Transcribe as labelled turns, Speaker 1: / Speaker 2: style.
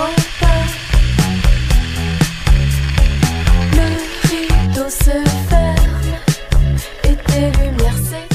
Speaker 1: Le rideau se ferme et tes lumières s'éteignent.